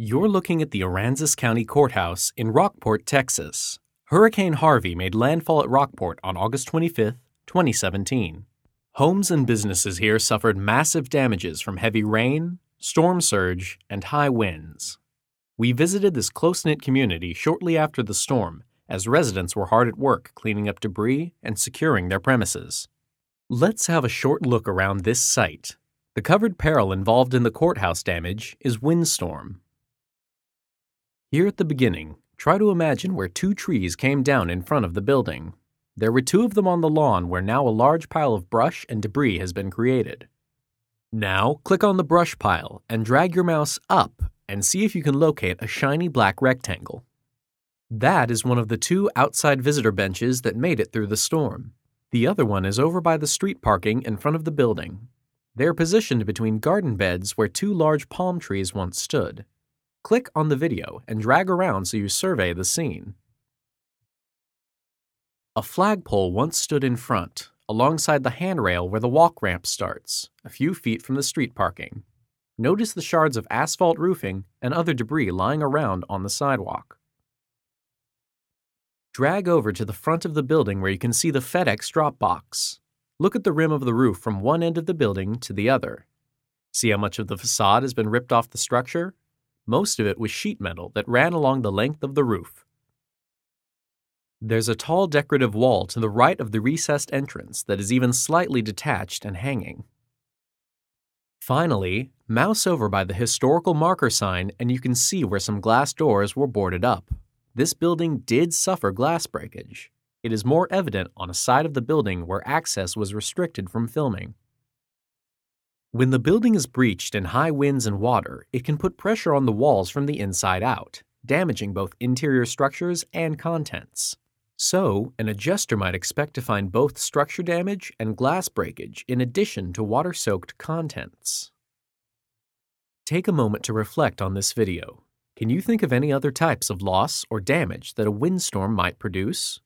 You're looking at the Aransas County Courthouse in Rockport, Texas. Hurricane Harvey made landfall at Rockport on August 25, 2017. Homes and businesses here suffered massive damages from heavy rain, storm surge, and high winds. We visited this close knit community shortly after the storm as residents were hard at work cleaning up debris and securing their premises. Let's have a short look around this site. The covered peril involved in the courthouse damage is windstorm. Here at the beginning, try to imagine where two trees came down in front of the building. There were two of them on the lawn where now a large pile of brush and debris has been created. Now, click on the brush pile and drag your mouse up and see if you can locate a shiny black rectangle. That is one of the two outside visitor benches that made it through the storm. The other one is over by the street parking in front of the building. They are positioned between garden beds where two large palm trees once stood. Click on the video and drag around so you survey the scene. A flagpole once stood in front, alongside the handrail where the walk ramp starts, a few feet from the street parking. Notice the shards of asphalt roofing and other debris lying around on the sidewalk. Drag over to the front of the building where you can see the FedEx drop box. Look at the rim of the roof from one end of the building to the other. See how much of the facade has been ripped off the structure? Most of it was sheet metal that ran along the length of the roof. There's a tall decorative wall to the right of the recessed entrance that is even slightly detached and hanging. Finally, mouse over by the historical marker sign and you can see where some glass doors were boarded up. This building did suffer glass breakage. It is more evident on a side of the building where access was restricted from filming. When the building is breached in high winds and water, it can put pressure on the walls from the inside out, damaging both interior structures and contents. So, an adjuster might expect to find both structure damage and glass breakage in addition to water soaked contents. Take a moment to reflect on this video. Can you think of any other types of loss or damage that a windstorm might produce?